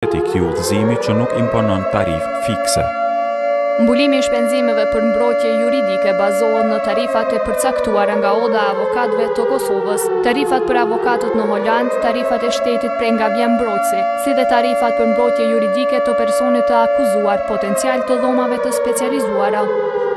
i këtij udhëzimi që nuk imponon tarifë fikse. Mbulimi i shpenzimeve për mbrojtje juridike bazohet në tarifat e përcaktuara nga Oda e Avokatëve të Kosovës, tarifat për avokatët në Holandë, tarifat e shtetit prej nga vjen mbrojtësi, si dhe tarifat për mbrojtje juridike të personave të akuzuar potencial të dhomave të specializuara.